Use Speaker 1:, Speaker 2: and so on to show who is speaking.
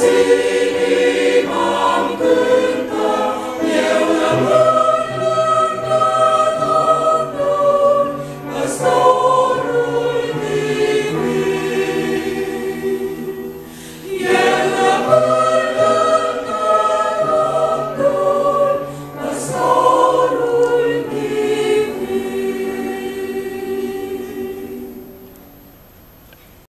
Speaker 1: Sine, am cântă, eu rămân.